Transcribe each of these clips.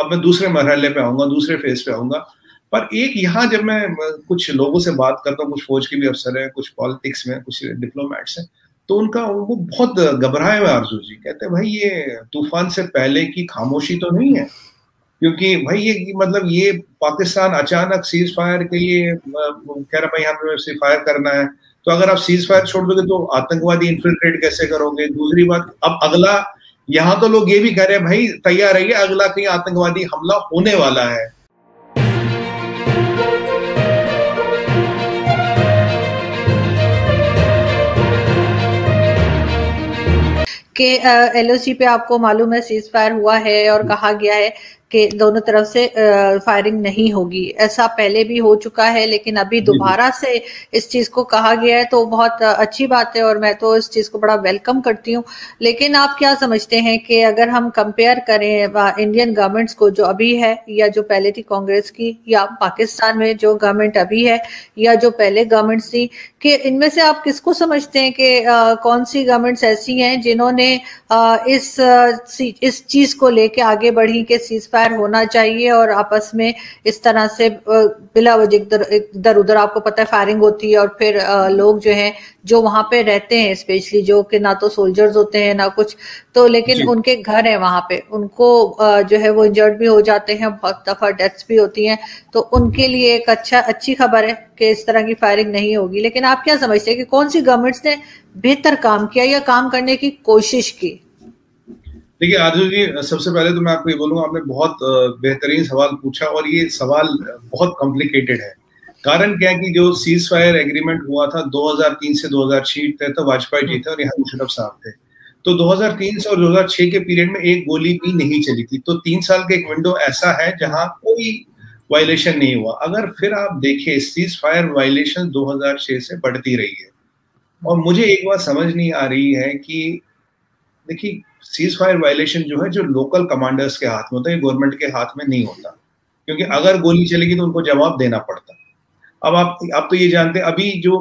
अब मैं दूसरे मरहले पे आऊँगा, दूसरे फ़ेज़ पे आऊँगा। पर एक यहाँ जब मैं कुछ लोगों से बात करता हूँ, कुछ फौज के भी अफसर हैं, कुछ पॉलिटिक्स में कुछ डिप्लोमेट्स हैं तो उनका, वो बहुत घबराए हुए आरज़ू जी। कहते हैं, भाई, ये तूफ़ान से पहले की खामोशी तो नहीं है? क्योंकि, भाई, ये मतलब ये पाकिस्तान अचानक सीज फायर के लिए कह रहा भाई हमें सीज फायर करना है। तो अगर आप सीज फायर छोड़ दोगे तो आतंकवादी इन्फिल्ट्रेट कैसे करोगे? दूसरी बात, अब अगला यहाँ तो लोग ये भी कह रहे हैं, भाई, तैयार रहिए, अगला कहीं आतंकवादी हमला होने वाला है। कि एलओसी पे आपको मालूम है सीज फायर हुआ है और कहा गया है कि दोनों तरफ़ से फायरिंग नहीं होगी। ऐसा पहले भी हो चुका है लेकिन अभी दोबारा से इस चीज़ को कहा गया है तो बहुत अच्छी बात है और मैं तो इस चीज़ को बड़ा वेलकम करती हूँ। लेकिन आप क्या समझते हैं कि अगर हम कंपेयर करें इंडियन गवर्नमेंट्स को जो अभी है या जो पहले थी कांग्रेस की या पाकिस्तान में जो गवर्नमेंट अभी है या जो पहले गवर्नमेंट थी कि इनमें से आप किसको समझते हैं कि कौन सी गवर्नमेंट्स ऐसी हैं जिन्होंने इस इस चीज़ को लेके आगे बढ़ी कि सीज फायर होना चाहिए और आपस में इस तरह से बिला वजह इधर उधर आपको पता है फायरिंग होती है और फिर लोग जो हैं जो वहाँ पे रहते हैं स्पेशली जो कि ना तो सोल्जर्स होते हैं ना कुछ। तो लेकिन उनके घर है वहाँ पे। उनको जो है वो इंजर्ड भी हो जाते हैं बहुत दफ़ा डेथ्स भी होती हैं। तो उनके लिए एक अच्छा अच्छी खबर है कि इस तरह की फायरिंग नहीं होगी। लेकिन आप क्या समझते हैं कि कौन सी गवर्नमेंट्स ने बेहतर काम किया या काम करने की कोशिश की? देखिए आजू जी, सबसे पहले तो मैं आपको ये बोलूँगा, आपने बहुत बेहतरीन सवाल पूछा और ये सवाल बहुत कॉम्प्लिकेटेड है। कारण क्या है कि जो सीज फायर एग्रीमेंट हुआ था 2003 से 2006 तक तो वाजपेयी जी थे और यहाँ मुशरफ साहब थे। तो 2003 से और 2006 के पीरियड में एक गोली भी नहीं चली थी। तो तीन साल का एक विंडो ऐसा है जहाँ कोई वायलेशन नहीं हुआ। अगर फिर आप देखें सीज फायर वायलेशन 2006 से बढ़ती रही है। और मुझे एक बात समझ नहीं आ रही है कि, देखिए सीज फायर वायलेशन जो है, जो लोकल कमांडर्स के हाथ में होता है गवर्नमेंट के हाथ में नहीं होता। क्योंकि अगर गोली चलेगी तो उनको जवाब देना पड़ता। अब आप आप तो ये जानते हैं, अभी जो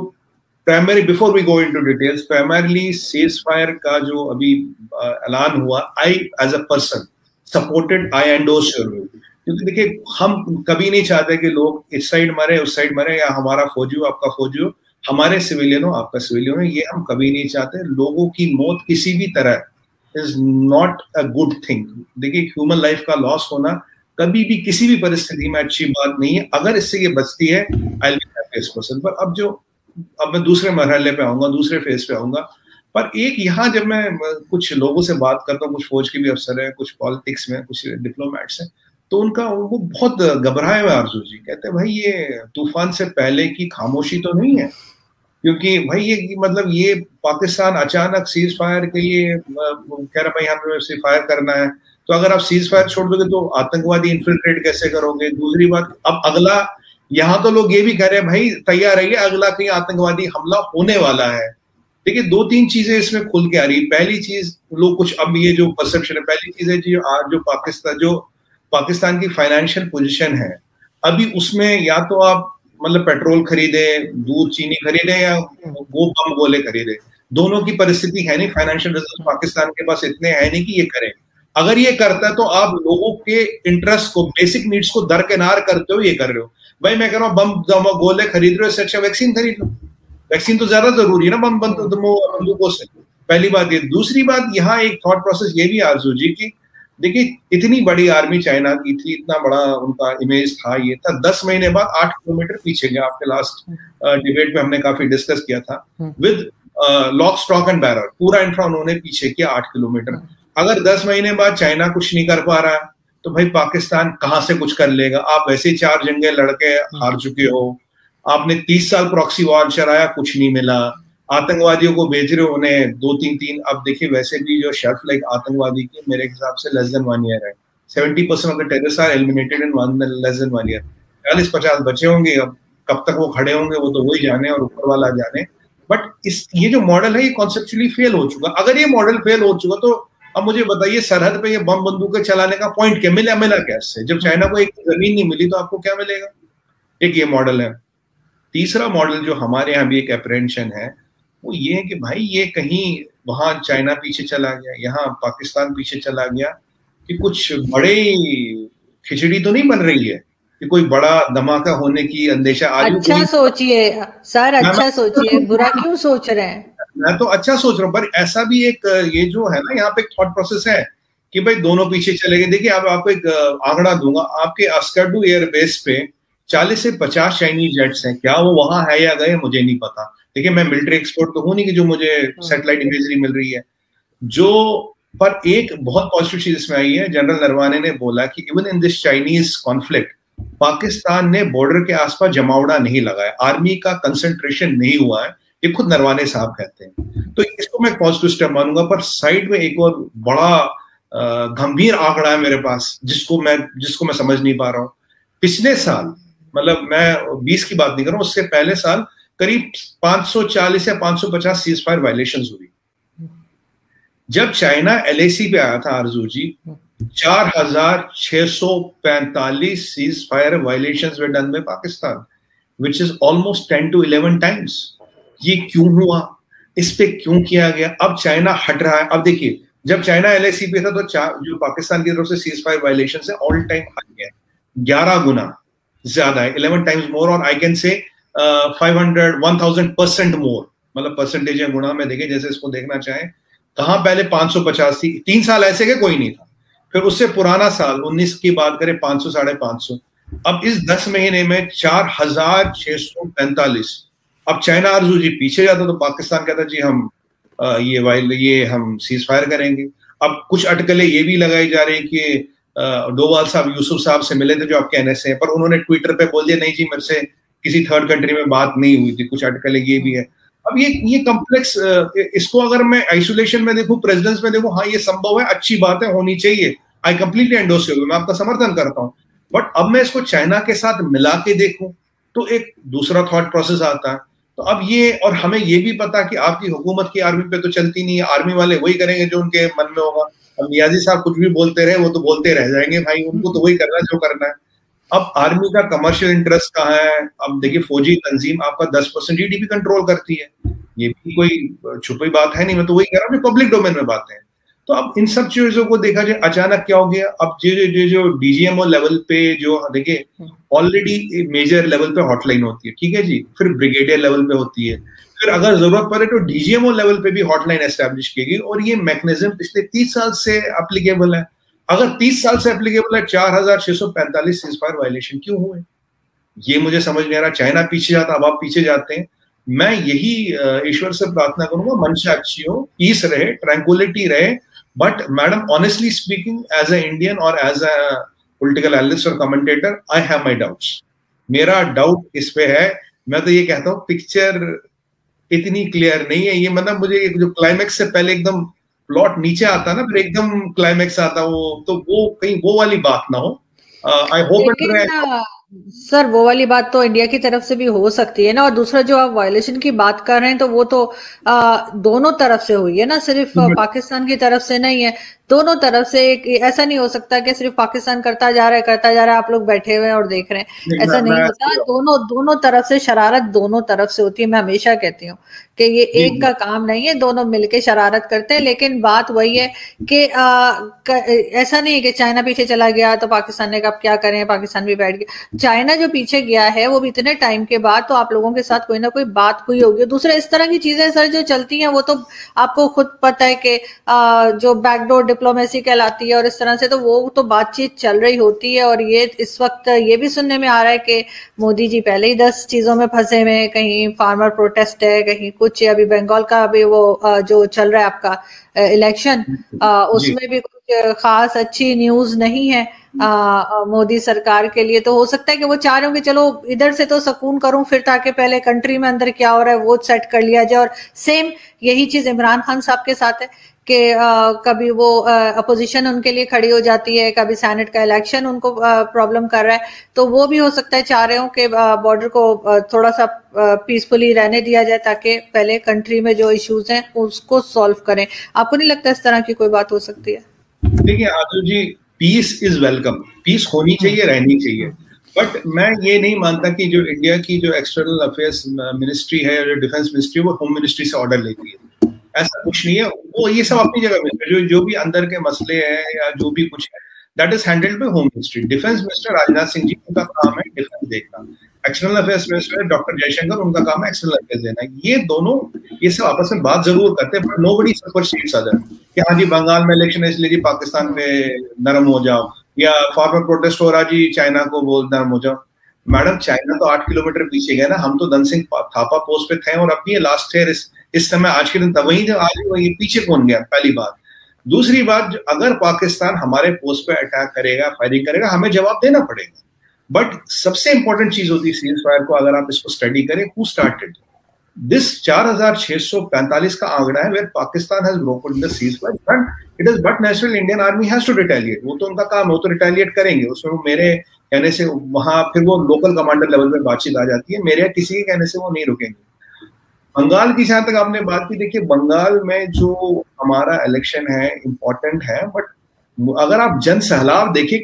primary before we go into details primarily cease fire का जो अभी ऐलान हुआ I as a person supported I view क्योंकि देखिए, हम कभी नहीं चाहते कि लोग इस साइड मरे, उस साइड मरे, या हमारा फौजी हो आपका फौजी हो हमारे सिविलियन हो, आपका सिविलियन हो, ये हम कभी नहीं चाहते। लोगों की मौत किसी भी तरह is not a good thing देखिए ह्यूमन लाइफ का लॉस होना कभी भी किसी भी परिस्थिति में अच्छी बात नहीं है। अगर इससे ये बचती है आई पर्सन पर अब जो, अब मैं दूसरे मरहले पे आऊँगा, दूसरे फ़ेज़ पे आऊँगा। पर एक यहाँ जब मैं कुछ लोगों से बात करता हूँ, कुछ फौज के भी अफसर हैं, कुछ पॉलिटिक्स में, कुछ डिप्लोमेट्स हैं तो उनका वो बहुत घबराए हुए आरज़ू जी। कहते हैं, भाई, ये तूफ़ान से पहले की खामोशी तो नहीं है? क्योंकि, भाई, ये मतलब ये पाकिस्तान अचानक सीज फायर के लिए कह रहा भाई, हमें सीज फायर करना है। तो अगर आप सीज फायर छोड़ दोगे तो आतंकवादी इन्फिल्ट्रेट कैसे करोगे? दूसरी बात, अब अगला, यहाँ तो लोग ये भी कह रहे हैं, भाई, तैयार रहिए, अगला कहीं आतंकवादी हमला होने वाला है। देखिए दो तीन चीज़ें इसमें खुल के आ रही पहली चीज़, लोग कुछ, अब ये जो परसेप्शन है, पहली चीज़ है जो, आज जो पाकिस्तान जो पाकिस्तान की फाइनेंशियल पोजीशन है, अभी उसमें या तो आप मतलब पेट्रोल खरीदे, दूध, चीनी खरीदे या वो बम गोले खरीदे। दोनों की परिस्थिति है नहीं। फाइनेंशियल रिज़र्व पाकिस्तान के पास इतने है नहीं कि ये करें। अगर ये करता है तो आप लोगों के इंटरेस्ट को बेसिक नीड्स को दरकिनार करते हो ये कर रहे हो। भाई, मैं कह रहा हूँ, बम गोले खरीद रहे हो, इससे अच्छा वैक्सीन खरीद लो। वैक्सीन तो ज़्यादा ज़रूरी है ना, बम बंदूकों से। पहली बात ये। दूसरी बात, यहाँ एक थॉट प्रोसेस ये भी आरज़ू जी की देखिए इतनी बड़ी आर्मी चाइना की थी इतना बड़ा उनका इमेज था ये था दस महीने बाद आठ किलोमीटर पीछे गया आपके लास्ट डिबेट में हमने काफ़ी डिस्कस किया था with lock stock and barrel पूरा इंफ्रा उन्होंने पीछे किया आठ किलोमीटर। अगर दस महीने बाद चाइना कुछ नहीं कर पा रहा है तो भाई पाकिस्तान कहाँ से कुछ कर लेगा? आप वैसे चार जंगे लड़के हार चुके हो आपने तीस साल प्रॉक्सी वॉर चलाया कुछ नहीं मिला। आतंकवादियों को भेज रहे हो उन्हें दो तीन तीन। अब देखिए, वैसे भी जो शेल्फ लाइक आतंकवादी की, मेरे हिसाब से लेस देन वन ईयर है। Seventy percent of the terrorist are eliminated in one less than one year चालीस, पचास बचे होंगे अब। कब तक वो खड़े होंगे, वो तो वही जाने और ऊपर वाला जाने। बट इस, ये जो मॉडल है, ये कॉन्सेप्चुअली फेल हो चुका। अगर ये मॉडल फेल हो चुका तो अब मुझे बताइए, सरहद पे ये बम बंदूकें चलाने का पॉइंट क्या, मिला मिला कैसे? जब चाइना को एक ज़मीन नहीं मिली तो आपको क्या मिलेगा? एक ये मॉडल है। तीसरा मॉडल जो हमारे यहाँ भी एक अप्रेंशन है वो ये है कि भाई ये कहीं वहाँ चाइना पीछे चला गया यहाँ पाकिस्तान पीछे चला गया कि कुछ बड़े खिचड़ी तो नहीं बन रही है कि कोई बड़ा धमाका होने की अंदेशा आज अच्छा सोचिए सर अच्छा सोचिए बुरा क्यों सोच रहे हैं? मैं तो अच्छा सोच रहा हूँ पर ऐसा भी एक ये जो है ना यहाँ पे एक थॉट प्रोसेस है कि भाई दोनों पीछे चले गए। देखिए अब आपको एक आंकड़ा दूँगा। आपके अस्कर्डू एयरबेस पे 40 से 50 चाइनीज़ जेट्स हैं। क्या वो वहाँ है या गए मुझे नहीं पता। देखिए मैं मिलिट्री एक्सपोर्ट तो हूँ नहीं कि जो मुझे सैटेलाइट हाँ। इमेजरी मिल रही है। जो पर एक बहुत पॉजिटिव चीज़ इसमें आई है जनरल नरवाने ने बोला कि even in this Chinese conflict Pakistan ने बॉर्डर के आसपास जमावड़ा नहीं लगाया। आर्मी का कंसंट्रेशन नहीं हुआ है ये खुद नरवाने साहब कहते हैं। तो इसको मैं पॉजिटिव स्टेप मानूँगा पर साइड में एक और बड़ा गंभीर आंकड़ा है मेरे पास जिसको मैं जिसको मैं समझ नहीं पा रहा हूँ। पिछले साल मतलब मैं 20 की बात नहीं कर रहा हूँ उससे पहले साल करीब 540 या 550 सीज फायर वायलेशन हुई। जब चाइना एल पे आया था आरज़ू जी, चार हज़ार छह सौ पैंतालीस सीज फायर वायलेशन डन में Pakistan which is almost ten to eleven times ये क्यों हुआ? इस पे क्यों किया गया? अब चाइना हट रहा है। अब देखिए, जब चाइना एल पे था तो जो पाकिस्तान की तरफ़ से सीज फायर वायलेशन है ऑल टाइम हाई है। ग्यारह गुना ज़्यादा है। इलेवन टाइम्स मोर और I can say five hundred one thousand percent more मतलब परसेंटेज या गुणा में देखे, जैसे इसको देखना चाहें, कहा पहले 550 थी? तीन साल ऐसे के कोई नहीं था। फिर उससे पुराना साल 19 की बात करें 500 साढ़े पाँच सौ। अब इस 10 महीने में चार हज़ार छह सौ पैंतालीस। अब चाइना आरज़ू जी पीछे जाता तो पाकिस्तान कहता, जी हम ये वाइल ये हम सीज फायर करेंगे। अब कुछ अटकलें ये भी लगाई जा रही कि डोवाल साहब, यूसुफ साहब से मिले थे जो आपके एनएसए पर उन्होंने ट्विटर पे बोल दिया, नहीं जी, मेरे से किसी थर्ड कंट्री में बात नहीं हुई थी, कुछ अटकलें ये भी है। अब ये ये कम्प्लेक्स इसको अगर मैं आइसोलेशन में देखूँ प्रेसिडेंस में देखूँ हाँ ये संभव है, अच्छी बात है, होनी चाहिए। आई कंप्लीटली एंडोस मैं आपका समर्थन करता हूँ। बट अब मैं इसको चाइना के साथ मिला के देखूँ तो एक दूसरा थॉट प्रोसेस आता है। तो अब ये, और हमें ये भी पता कि आपकी हुकूमत की आर्मी पे तो चलती नहीं है आर्मी वाले वही करेंगे जो उनके मन में होगा। अब नियाजी साहब कुछ भी बोलते रहे, वो तो बोलते रह जाएँगे, भाई, उनको तो वही करना जो करना है। अब आर्मी का कमर्शियल इंटरेस्ट कहाँ है? अब देखिए, फौजी तंजीम आपका दस परसेंट जीडीपी कंट्रोल करती है। ये भी कोई छुपी बात है नहीं, मैं तो वही कह रहा हूँ पब्लिक डोमेन में बातें हैं। तो अब इन सब चीज़ों को देखा जाए, अचानक क्या हो गया? अब जो जो जो डीजीएमओ लेवल पे जो, देखिए ऑलरेडी मेजर लेवल पे हॉटलाइन होती है, ठीक है जी? फिर ब्रिगेडियर लेवल पे होती है। फिर अगर ज़रूरत पड़े तो डीजीएमओ लेवल पे भी हॉटलाइन एस्टेब्लिश की गई और ये मैकेनिज्म पिछले तीस साल से अप्लीकेबल है। अगर तीस साल से एप्लीकेबल है, चार हज़ार छह सौ पैंतालीस सीजफायर वायलेशन क्यों हुए? ये मुझे समझ नहीं आ रहा। चाइना पीछे जाता, अब आप पीछे जाते हैं। मैं यही ईश्वर से प्रार्थना करूँगा मंशा अच्छी हो पीस रहे ट्रैंकुलिटी रहे। But madam honestly speaking as a Indian और एज अ पोलिटिकल एनालिस्ट और commentator I have my doubts मेरा डाउट इस पे है। मैं तो ये कहता हूँ पिक्चर इतनी क्लियर नहीं है। ये मतलब मुझे जो क्लाइमेक्स से पहले एकदम प्लॉट नीचे आता ना फिर एकदम क्लाइमेक्स आता वो तो वो कहीं वो वाली बात ना हो। आई होप सर वो वाली बात तो इंडिया की तरफ़ से भी हो सकती है ना और दूसरा जो आप वायलेशन की बात कर रहे हैं तो वो तो आ, दोनों तरफ़ से हुई है ना सिर्फ़ पाकिस्तान की तरफ़ से नहीं है। दोनों तरफ़ से एक ऐसा नहीं हो सकता कि सिर्फ़ पाकिस्तान करता जा रहा है करता जा रहा है आप लोग बैठे हुए हैं और देख रहे हैं। ऐसा नहीं होता। दोनों दोनों तरफ़ से शरारत दोनों तरफ़ से होती है मैं हमेशा कहती हूँ कि ये एक का काम नहीं है दोनों मिलके शरारत करते हैं लेकिन बात वही है कि ऐसा नहीं है कि चाइना पीछे चला गया तो पाकिस्तान ने कब क्या करें पाकिस्तान भी बैठ गया। चाइना जो पीछे गया है वो भी इतने टाइम के बाद तो आप लोगों के साथ कोई ना कोई बात हुई होगी। दूसरा इस तरह की चीज़ें सर जो चलती हैं वो तो आपको खुद पता है कि जो बैकडोर डिप्लोमेसी कहलाती है और इस तरह से तो वो तो बातचीत चल रही होती है और ये इस वक्त ये भी सुनने में आ रहा है कि मोदी जी पहले ही दस चीज़ों में फंसे हुए कहीं फार्मर प्रोटेस्ट है कहीं कुछ अभी बंगाल का अभी वो जो चल रहा है आपका इलेक्शन उसमें भी कुछ खास अच्छी न्यूज़ नहीं है। मोदी सरकार के लिए तो हो सकता है कि वो चाह रहे हो कि चलो इधर से तो सुकून करूँ फिर ताकि पहले कंट्री में अंदर क्या हो रहा है वो सेट कर लिया जाए और सेम यही चीज़ इमरान खान साहब के साथ है कि कभी वो अपोजिशन उनके लिए खड़ी हो जाती है कभी सेनेट का इलेक्शन उनको प्रॉब्लम कर रहा है तो वो भी हो सकता है चाह रहे हो कि बॉर्डर को थोड़ा सा पीसफुली रहने दिया जाए ताकि पहले कंट्री में जो इश्यूज़ हैं उसको सॉल्व करें। आपको नहीं लगता इस तरह की कोई बात हो सकती है? देखिए Adu ji peace is welcome peace होनी चाहिए रहनी चाहिए। बट मैं ये नहीं मानता कि जो इंडिया की जो एक्सटर्नल अफेयर्स मिनिस्ट्री है या जो डिफेंस मिनिस्ट्री है वो होम मिनिस्ट्री से ऑर्डर लेती है। ऐसा कुछ नहीं है। वो ये सब अपनी जगह में जो जो भी अंदर के मसले हैं या जो भी कुछ है that is handled by home ministry defence minister Rajnath Singh ji, उनका काम है डिफेंस देखना। External affairs minister doctor Jaishankar उनका काम है एक्सटर्नल अफेयर्स देना। ये दोनों, ये सब आपस में बात ज़रूर करते हैं but nobody supersedes other कि हाँ जी बंगाल में इलेक्शन है, इसलिए जी पाकिस्तान में नरम हो जाओ। या फार्मर प्रोटेस्ट हो रहा जी चाइना को बोल नरम हो जाओ। मैडम चाइना तो आठ किलोमीटर पीछे गया ना, हम तो धन सिंह थापा पोस्ट पे थे और अब भी लास्ट ईयर इस समय आज के दिन तब वही आज वही, पीछे कौन गया? पहली बात। दूसरी बात, अगर पाकिस्तान हमारे पोस्ट पे अटैक करेगा फायरिंग करेगा, हमें जवाब देना पड़ेगा। बट सबसे इंपॉर्टेंट चीज़ होती है सीज फायर को, अगर आप इसको स्टडी करें हु स्टार्टेड दिस 4645 का आंकड़ा है where Pakistan has broken the cease fire it is but national Indian army has to retaliate वो तो उनका काम है तो रिटेलिएट करेंगे। उसमें मेरे कहने से, वहाँ फिर वो लोकल कमांडर लेवल पे बातचीत आ जाती है। मेरे किसी के कहने से वो नहीं रुकेंगे। बंगाल की, जहाँ तक आपने बात की, देखिए, बंगाल में जो हमारा इलेक्शन है इम्पोर्टेंट है बट अगर आप जन सहलाव देखें,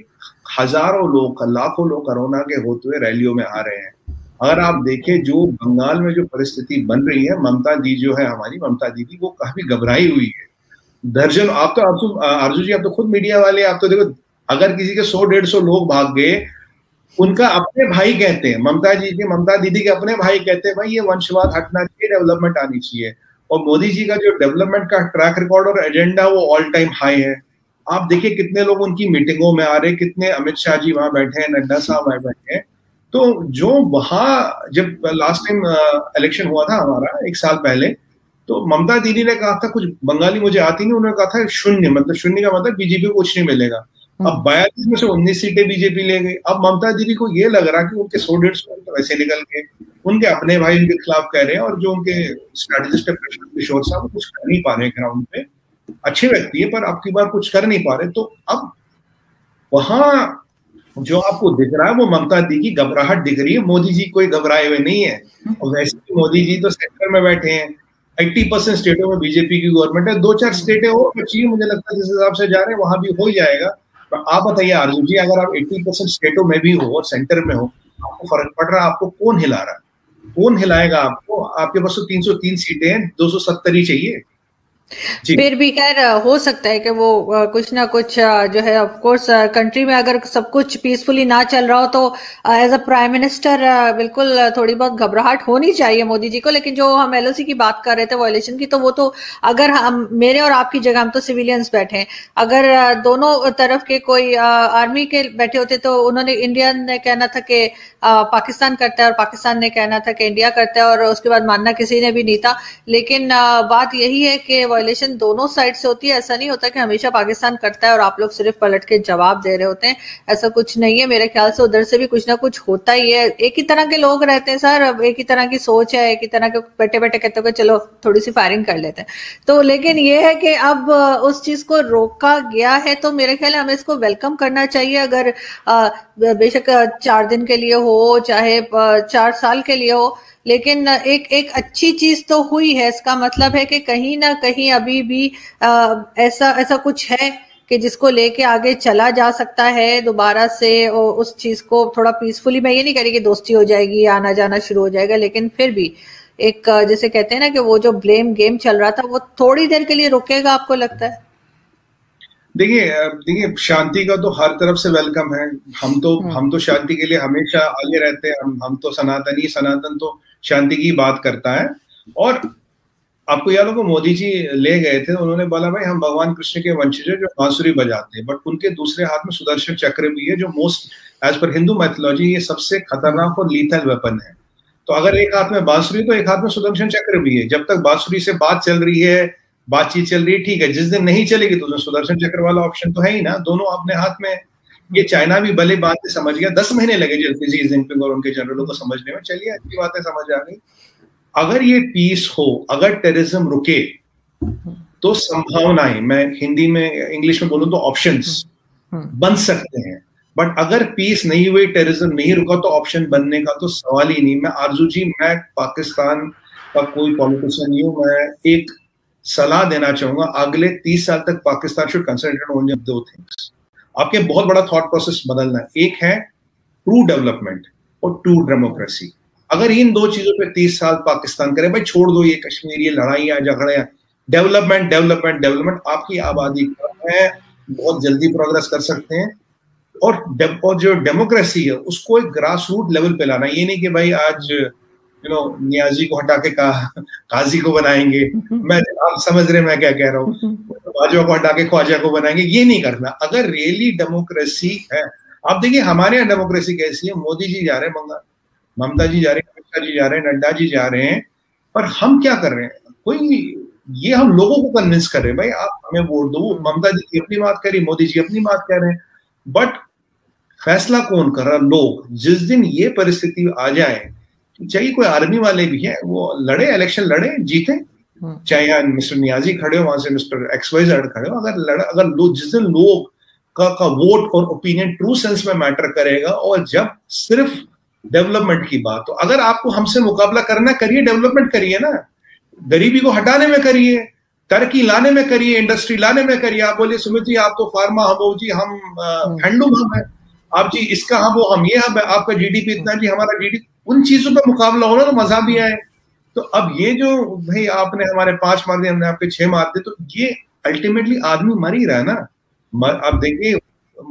हज़ारों लोग, लाखों लोग कोरोना के होते हुए रैलियों में आ रहे हैं। अगर आप देखें, जो बंगाल में जो परिस्थिति बन रही है, ममता जी जो है हमारी, ममता दीदी वो काफ़ी घबराई हुई है। दर्जन, आप तो आप तो जी, आप तो खुद मीडिया वाले आप तो देखो, अगर किसी के सौ, डेढ़ सौ लोग भाग गए उनका अपने भाई कहते हैं। ममता जी के ममता दीदी के अपने भाई कहते हैं, भाई, ये वंशवाद हटना चाहिए डेवलपमेंट आनी चाहिए। और मोदी जी का जो डेवलपमेंट का ट्रैक रिकॉर्ड और एजेंडा वो ऑल टाइम हाई है। आप देखिए कितने लोग उनकी मीटिंगों में आ रहे कितने अमित शाह जी वहाँ बैठे हैं, नड्डा साहब वहाँ बैठे हैं। तो जो वहाँ जब लास्ट टाइम इलेक्शन हुआ था हमारा, एक साल पहले तो ममता दीदी ने कहा था, कुछ बंगाली मुझे आती नहीं, उन्होंने कहा था, शून्य मतलब शून्य का मतलब बीजेपी को कुछ नहीं मिलेगा। अब हम्म। बयालीस में से उन्नीस सीटें बीजेपी ले गई। अब ममता दीदी को ये लग रहा कि उनके सौ डेढ़ सौ वैसे निकल गए उनके अपने भाई उनके खिलाफ कह रहे हैं और जो उनके स्ट्रेटेजिस्ट है प्रशांत किशोर साहब कुछ कर नहीं पा रहे ग्राउंड पे। अच्छे व्यक्ति है पर आपकी बार कुछ कर नहीं पा रहे। तो अब वहाँ जो आपको दिख रहा है वो ममता दी की घबराहट दिख रही है। मोदी जी कोई घबराए हुए नहीं है। और वैसे भी मोदी जी तो सेंटर में बैठे हैं। एट्टी परसेंट स्टेटों में बीजेपी की गवर्नमेंट है। दो चार स्टेटें और बची मुझे लगता है जिस हिसाब से जा रहे हैं वहाँ भी हो जाएगा। आप बताइए आरज़ू जी, अगर आप एट्टी परसेंट स्टेटों में भी हो और सेंटर में हो, आपको फ़र्क पड़ रहा है? आपको कौन हिला रहा है? कौन हिलाएगा आपको? आपके पास तो तीन सौ तीन सीटें हैं, दो सौ सत्तर ही चाहिए। फिर भी खैर हो सकता है कि वो कुछ ना कुछ जो है ऑफ़ कोर्स कंट्री में अगर सब कुछ पीसफुली ना चल रहा हो तो एज अ प्राइम मिनिस्टर बिल्कुल थोड़ी बहुत घबराहट होनी चाहिए मोदी जी को। लेकिन जो हम एलओसी की बात कर रहे थे वॉयलेशन की तो वो तो अगर हम, मेरे और आपकी जगह हम तो सिविलियंस बैठे हैं। अगर दोनों तरफ़ के कोई आर्मी के बैठे होते तो उन्होंने इंडियन ने कहना था कि पाकिस्तान करता है और पाकिस्तान ने कहना था कि इंडिया करता है और उसके बाद मानना किसी ने भी नहीं था। लेकिन बात यही है कि वायलेशन दोनों साइड से होती है। ऐसा नहीं होता कि हमेशा पाकिस्तान करता है और आप लोग सिर्फ़ पलट के जवाब दे रहे होते हैं। ऐसा कुछ नहीं है। मेरे ख्याल से उधर से भी कुछ ना कुछ होता ही है। एक ही तरह के लोग रहते हैं सर। एक ही तरह की सोच है, एक ही तरह के बैठे बैठे कहते हो चलो थोड़ी सी फायरिंग कर लेते हैं। तो लेकिन ये है कि अब उस चीज़ को रोका गया है तो मेरे ख्याल हमें इसको वेलकम करना चाहिए। अगर बेशक चार दिन के लिए हो, चाहे चार साल के लिए हो लेकिन एक एक अच्छी चीज़ तो हुई है इसका मतलब है कि कहीं ना कहीं अभी भी आ, ऐसा ऐसा कुछ है कि जिसको लेके आगे चला जा सकता है दोबारा से उस चीज़ को थोड़ा पीसफुली मैं ये नहीं कह रही कि दोस्ती हो जाएगी आना जाना शुरू हो जाएगा लेकिन फिर भी एक जैसे कहते हैं ना कि वो जो ब्लेम गेम चल रहा था वो थोड़ी देर के लिए रुकेगा आपको लगता है? देखिए देखिए शांति का तो हर तरफ़ से वेलकम है। हम तो हम्म। हम तो शांति के लिए हमेशा आगे रहते हैं। हम हम तो सनातन ही सनातन तो शांति की बात करता है। और आपको याद होगा मोदी जी ले गए थे उन्होंने बोला भाई हम भगवान कृष्ण के वंशज है जो बांसुरी बजाते हैं बट उनके दूसरे हाथ में सुदर्शन चक्र भी है जो most as per Hindu mythology ये सबसे खतरनाक और लीथल वेपन है। तो अगर एक हाथ में बांसुरी तो एक हाथ में सुदर्शन चक्र भी है। जब तक बांसुरी से बात चल रही है बातचीत चल रही है, ठीक है, जिस दिन नहीं चलेगी तो सुदर्शन चक्र वाला ऑप्शन तो है ही ना, दोनों अपने हाथ में। ये चाइना भी भले बात से समझ गया, दस महीने लगे जी जिनपिंग और उनके जनरलों को समझने में। चलिए, अच्छी बातें समझ आ गई। अगर ये पीस हो, अगर टेररिज्म रुके तो संभावनाएँ, मैं हिंदी में इंग्लिश में बोलूँ तो ऑप्शंस बन सकते हैं। बट अगर पीस नहीं हुई टेररिज्म नहीं रुका तो ऑप्शन बनने का तो सवाल ही नहीं। मैं आरज़ू जी, मैं पाकिस्तान का कोई पॉलिटिशियन नहीं हूँ, मैं एक सलाह देना चाहूँगा, अगले तीस साल तक पाकिस्तान शुड कंसंट्रेट ओनली दो थिंग्स आपके बहुत बड़ा थॉट प्रोसेस बदलना, एक है ट्रू डेवलपमेंट और ट्रू डेमोक्रेसी अगर इन दो चीज़ों पे तीस साल पाकिस्तान करे, भाई छोड़ दो ये कश्मीर ये झगड़े डेवलपमेंट डेवलपमेंट डेवलपमेंट आपकी आबादी है, बहुत जल्दी प्रोग्रेस कर सकते हैं। और और जो डेमोक्रेसी है, उसको एक ग्रास रूट लेवल पे लाना ये नहीं कि भाई आज यू नो नियाजी को हटा के का, काजी को बनाएँगे। मैं आप समझ रहे मैं क्या कह रहा हूँ। ख्वाजा को हटा के ख्वाजा को बनाएँगे। ये नहीं करना। अगर रियली डेमोक्रेसी है आप देखिए हमारे यहाँ डेमोक्रेसी कैसी है। मोदी जी जा रहे हैं बंगाल ममता जी जा रहे हैं अमित जी जा रहे हैं नड्डा जी जा रहे हैं। पर हम क्या कर रहे हैं? कोई ये हम लोगों को कन्विंस कर रहे हैं भाई आप हमें वोट दो। ममता जी की अपनी बात करी मोदी जी अपनी बात कह रहे हैं। बट फैसला कौन कर रहा? लोग। जिस दिन ये परिस्थिति आ जाए चाहे कोई आर्मी वाले भी है वो लड़े इलेक्शन लड़े जीते हम्म। चाहे यहाँ मिस्टर नियाजी खड़े हो वहाँ से मिस्टर एक्सवाइजेड खड़े हो अगर लड़ अगर लोग जिस दिन लोग का का वोट और ओपिनियन ट्रू सेंस में मैटर करेगा और जब सिर्फ़ डेवलपमेंट की बात हो अगर आपको हमसे मुकाबला करना करिए डेवलपमेंट करिए ना गरीबी को हटाने में करिए तरक्की लाने में करिए इंडस्ट्री लाने में करिए आप बोलिए सुमित जी आप तो फार्मा हम जी हम हैंडलूम हम्म। हम है आप जी इसका हम वो हम ये हम आपका जीडीपी इतना जी हमारा जीडीपी उन चीज़ों पर मुकाबला हो रहा तो मज़ा भी आए तो अब ये जो भाई आपने हमारे पाँच मार दिए हमने आपके छह मार दिए तो ये अल्टीमेटली आदमी मर ही रहा है ना। मर अब देखिए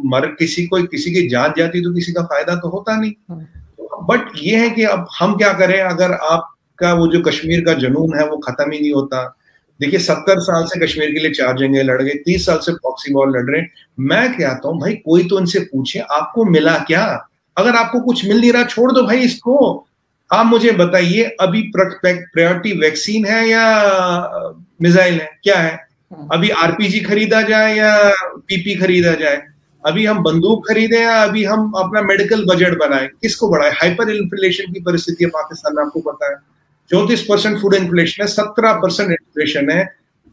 मर किसी कोई किसी की जान जाती तो किसी का फ़ायदा तो होता नहीं। बट हाँ। ये है कि अब हम क्या करें अगर आपका वो जो कश्मीर का जुनून है वो खत्म ही नहीं होता। देखिए सत्तर साल से कश्मीर के लिए चार जंगे लड़ गए तीस साल से पॉक्सी बॉल लड़ रहे हैं। मैं कहता हूँ भाई कोई तो इनसे पूछे आपको मिला क्या? अगर आपको कुछ मिल नहीं रहा छोड़ दो भाई इसको। आप मुझे बताइए अभी प्रायोरिटी वैक्सीन है या मिसाइल है? क्या है? हाँ। अभी आरपीजी खरीदा जाए या पीपी खरीदा जाए? अभी हम बंदूक खरीदे या अभी हम अपना मेडिकल बजट बनाए? किसको बढ़ाए? हाइपर इन्फ्लेशन की परिस्थिति है पाकिस्तान में आपको पता है चौतीस परसेंट फ़ूड इन्फ्लेशन है सत्रह परसेंट इन्फ्लेशन है।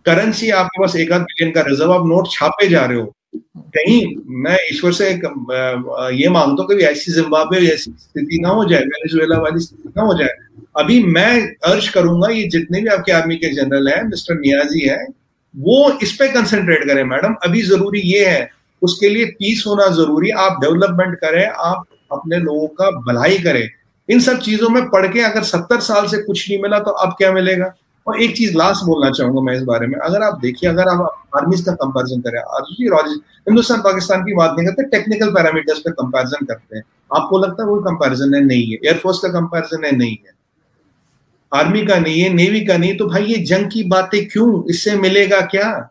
करेंसी आपके पास एक आध बिलियन का रिज़र्व आप नोट छापे जा रहे हो। कहीं मैं ईश्वर से ये माँगता हूँ कभी ऐसी जिम्बाब्वे ऐसी स्थिति ना हो जाए, वेनेजुएला वाली स्थिति ना हो जाए। अभी मैं अर्ज़ करूँगा, ये जितने भी आपके आर्मी के जनरल हैं, मिस्टर नियाजी है, वो इस पे कंसेंट्रेट करें, मैडम। अभी ज़रूरी ये है, उसके लिए पीस होना ज़रूरी, आप डेवलपमेंट करें, आप अपने लोगों का भलाई करें। इन सब चीज़ों में पढ़ के अगर सत्तर साल से कुछ नहीं मिला तो अब क्या मिलेगा? और एक चीज़ लास्ट बोलना चाहूँगा मैं इस बारे में। अगर आप देखिए, अगर आप आर्मीज का कंपैरिजन करें हिंदुस्तान, पाकिस्तान की बात नहीं करते टेक्निकल पैरामीटर्स पे कंपैरिजन करते हैं। आपको लगता है वो कंपेरिजन है? नहीं है। एयरफोर्स का कंपेरिजन है? नहीं है। आर्मी का नहीं है नेवी का नहीं तो भाई ये जंग की बातें क्यों? इससे मिलेगा क्या?